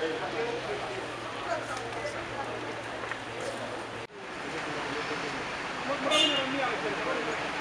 Marami il ako.